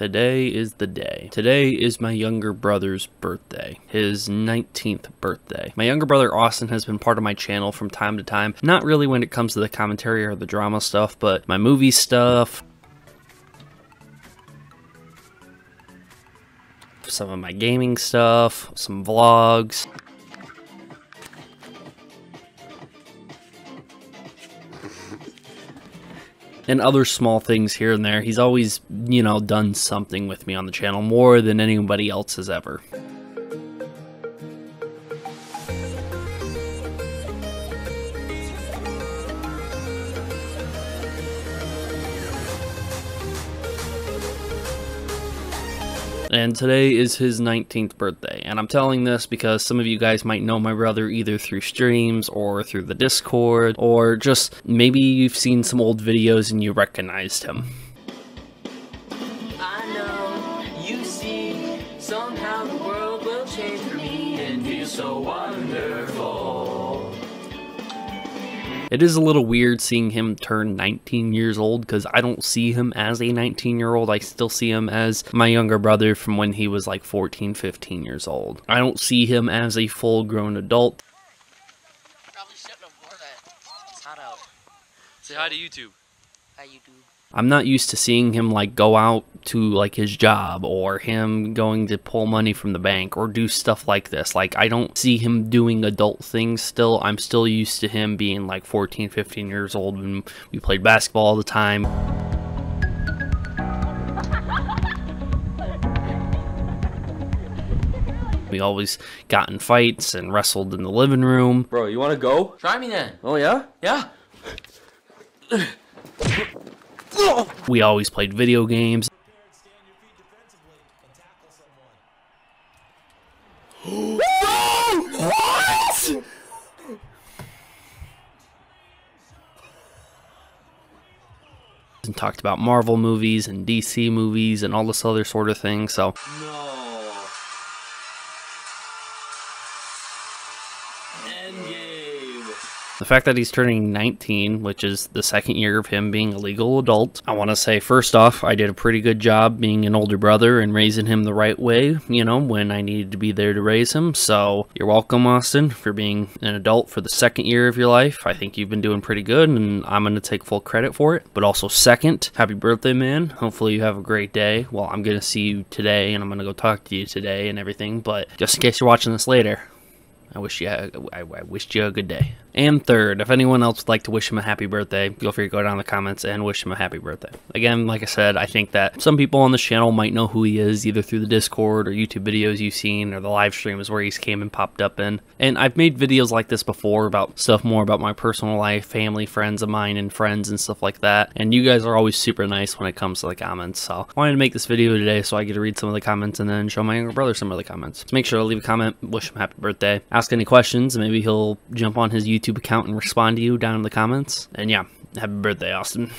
Today is the day. Today is my younger brother's birthday, his 19th birthday. My younger brother Austin has been part of my channel from time to time, not really when it comes to the commentary or the drama stuff, but my movie stuff, some of my gaming stuff, some vlogs. And other small things here and there. He's always, you know, done something with me on the channel more than anybody else has ever. And today is his 19th birthday. And I'm telling this because some of you guys might know my brother either through streams or through the Discord, or just maybe you've seen some old videos and you recognized him. I know, you see, somehow the world will change for me and feel so wonderful. It is a little weird seeing him turn 19 years old because I don't see him as a 19 year old. I still see him as my younger brother from when he was like 14, 15 years old. I don't see him as a full grown adult. Probably shouldn't have wore that. It's hot out. Say hi to YouTube. Hi YouTube. I'm not used to seeing him like go out to like his job or him going to pull money from the bank or do stuff like this. Like I don't see him doing adult things still. I'm still used to him being like 14, 15 years old when we played basketball all the time. We always got in fights and wrestled in the living room. Bro, you want to go? Try me then. Oh, yeah? Yeah. We always played video games. What? And talked about Marvel movies and DC movies and all this other sort of thing. So. No. The fact that he's turning 19, which is the second year of him being a legal adult, I want to say first off, I did a pretty good job being an older brother and raising him the right way, you know, when I needed to be there to raise him. So you're welcome, Austin, for being an adult for the second year of your life. I think you've been doing pretty good, and I'm going to take full credit for it. But also, second, happy birthday, man. Hopefully, you have a great day. Well, I'm going to see you today, and I'm going to go talk to you today and everything. But just in case you're watching this later, I wish you I, I wished you a good day. And third, if anyone else would like to wish him a happy birthday, feel free to go down in the comments and wish him a happy birthday. Again, like I said, I think that some people on this channel might know who he is either through the Discord or YouTube videos you've seen or the live streams where he's came and popped up in. And I've made videos like this before about stuff more about my personal life, family, friends of mine, and friends and stuff like that. And you guys are always super nice when it comes to the comments. So I wanted to make this video today so I get to read some of the comments and then show my younger brother some of the comments. So make sure to leave a comment, wish him happy birthday, ask any questions, maybe he'll jump on his YouTube account and respond to you down in the comments. And yeah, happy birthday, Austin.